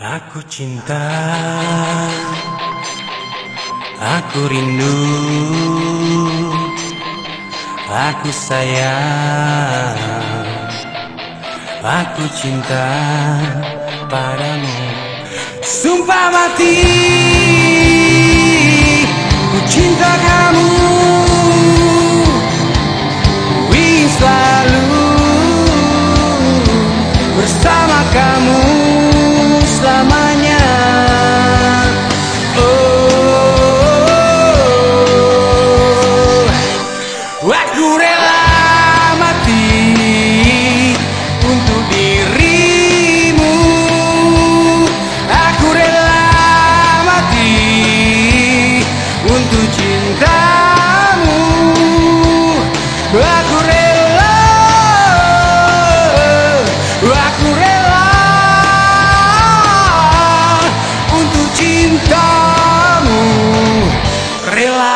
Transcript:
Aku cinta, aku rindu, aku sayang, aku cinta padamu. Sumpah mati, ku cinta kamu, ku ingin selalu bersama kamu. cintamu. Rela